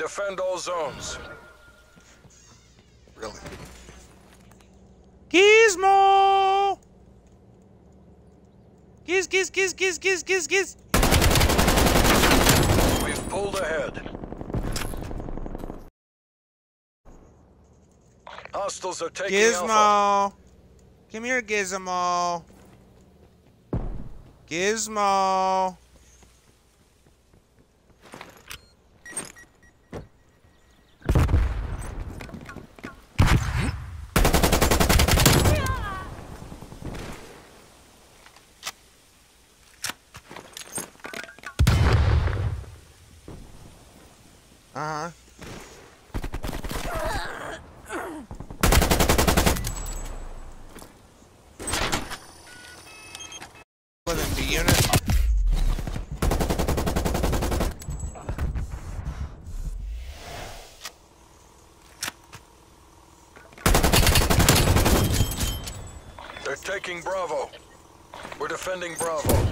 Defend all zones. Really? Gizmo! Giz, giz, giz, giz, giz, giz, giz. We've pulled ahead. Hostiles are taking Alpha. Gizmo! Come here, Gizmo. Gizmo. Uh-huh. They're taking Bravo. We're defending Bravo.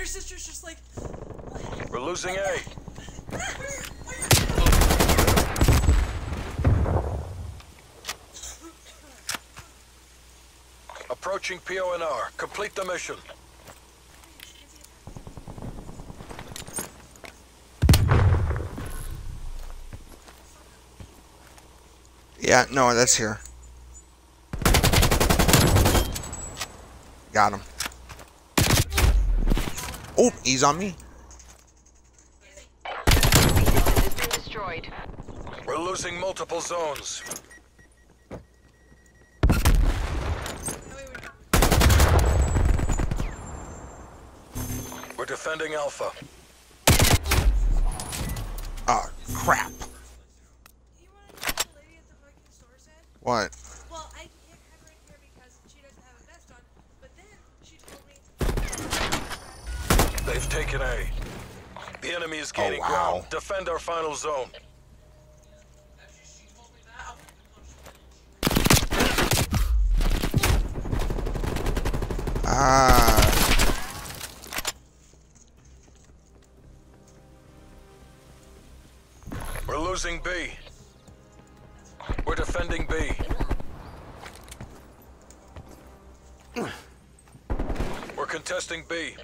Her sister's just like, We're losing A. Approaching PONR. Complete the mission. Yeah, no, that's here. Got him. Oh, he's on me. has been destroyed. We're losing multiple zones. no, wait, wait. We're defending Alpha. Oh, crap. You wanna know what They've taken A. The enemy is gaining wow. ground. Defend our final zone. Ah. We're losing B. We're defending B. We're contesting B.